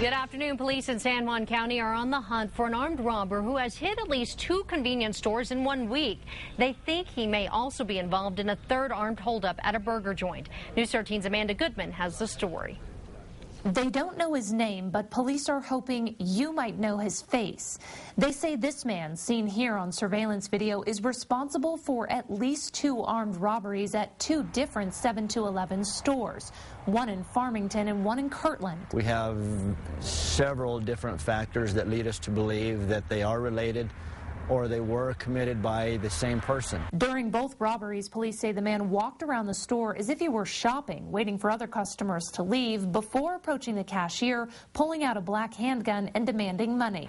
Good afternoon. Police in San Juan County are on the hunt for an armed robber who has hit at least two convenience stores in one week. They think he may also be involved in a third armed holdup at a burger joint. News 13's Amanda Goodman has the story. They don't know his name, but police are hoping you might know his face. They say this man, seen here on surveillance video, is responsible for at least two armed robberies at two different 7 to 11 stores, one in Farmington and one in Kirtland. We have several different factors that lead us to believe that they are related or they were committed by the same person. During both robberies, police say the man walked around the store as if he were shopping, waiting for other customers to leave before approaching the cashier, pulling out a black handgun and demanding money.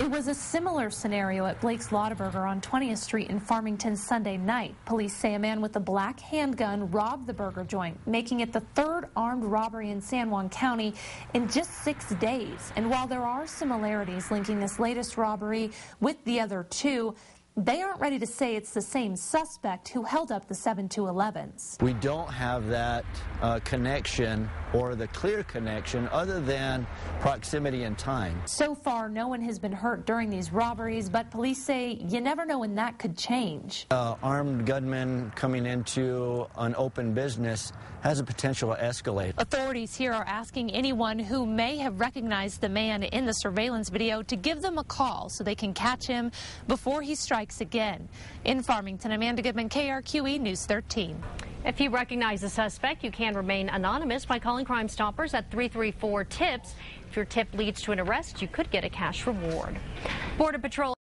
It was a similar scenario at Blake's Lotaburger on 20th Street in Farmington Sunday night. Police say a man with a black handgun robbed the burger joint, making it the third armed robbery in San Juan County in just six days. And while there are similarities linking this latest robbery with the other two, they aren't ready to say it's the same suspect who held up the 7-2-11s. We don't have that uh, connection or the clear connection other than proximity and time. So far, no one has been hurt during these robberies, but police say you never know when that could change. Uh, armed gunmen coming into an open business has a potential to escalate. Authorities here are asking anyone who may have recognized the man in the surveillance video to give them a call so they can catch him before he strikes strikes again. In Farmington, Amanda Goodman, KRQE News 13. If you recognize a suspect, you can remain anonymous by calling Crime Stoppers at 334-TIPS. If your tip leads to an arrest, you could get a cash reward. Border Patrol